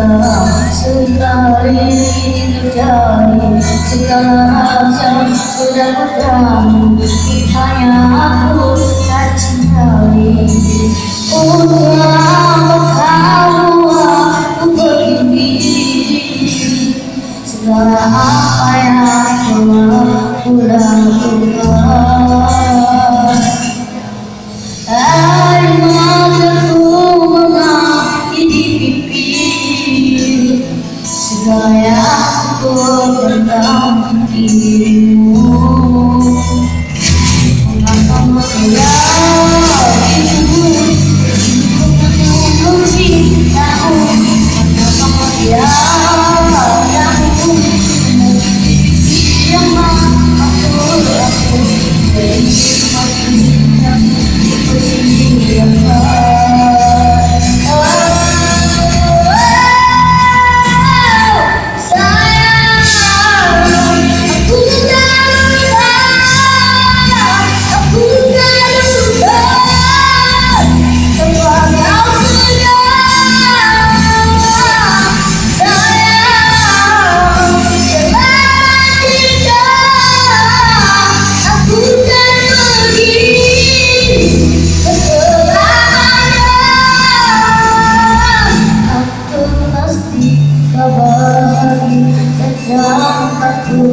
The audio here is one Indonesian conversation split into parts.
sekali terjadi segala macam sudah bertemu hanya aku tak cintai untuk kamu aku begini segala apa yang telah ku lakukan Segala bahagia dan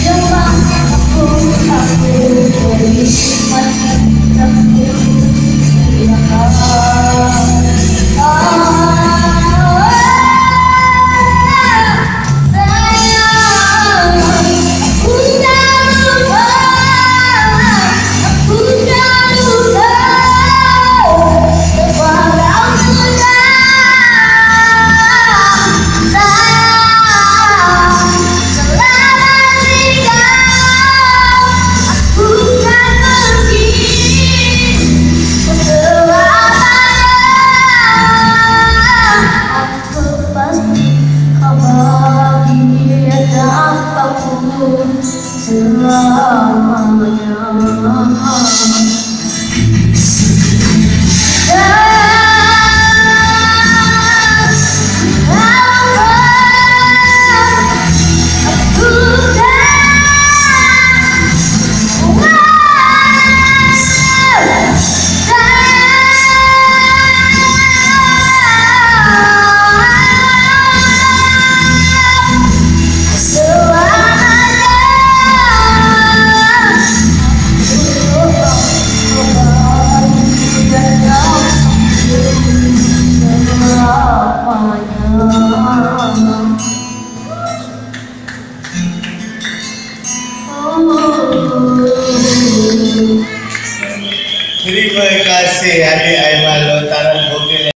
Aku Sıramam yanamam Terima kasih adik Aiman Lontaran bukit.